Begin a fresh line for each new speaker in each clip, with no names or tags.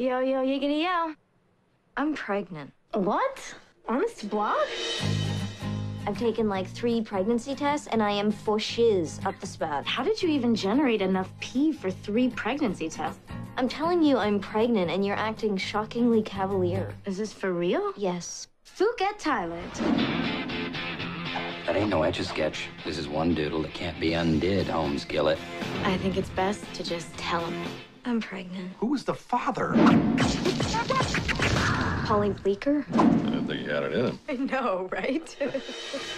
Yo, yo, yiggity yo. I'm pregnant.
What? Honest to block?
I've taken like three pregnancy tests and I am for shiz up the spout.
How did you even generate enough pee for three pregnancy tests?
I'm telling you I'm pregnant and you're acting shockingly cavalier.
Is this for real?
Yes.
Phuket, Thailand.
That ain't no etch a sketch. This is one doodle that can't be undid, home skillet.
I think it's best to just tell him.
I'm pregnant.
Who was the father?
Paulie Bleeker?
I didn't think he had it in him.
I know, right?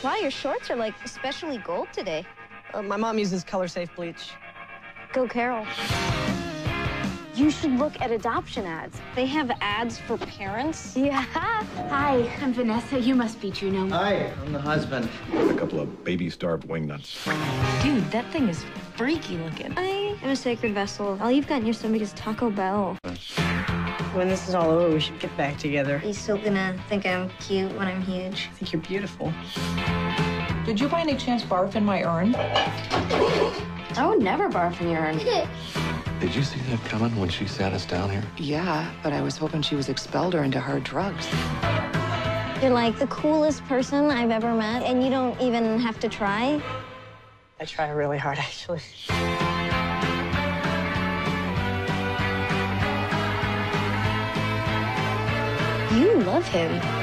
Wow, your shorts are like especially gold today.
Uh, my mom uses color safe bleach.
Go Carol.
You should look at adoption ads. They have ads for parents.
Yeah.
Hi, I'm Vanessa. You must be Juno.
Hi, I'm the husband.
A couple of baby-starved wingnuts.
Dude, that thing is freaky looking.
I am a sacred vessel. All you've got in your stomach is Taco Bell.
When this is all over, we should get back together.
He's still gonna think I'm cute when I'm huge.
I think you're beautiful.
Did you by any chance barf in my urn?
I would never barf in your urn.
Did you see that coming when she sat us down here?
Yeah, but I was hoping she was expelled or into hard drugs.
You're like the coolest person I've ever met, and you don't even have to try.
I try really hard, actually.
You love him.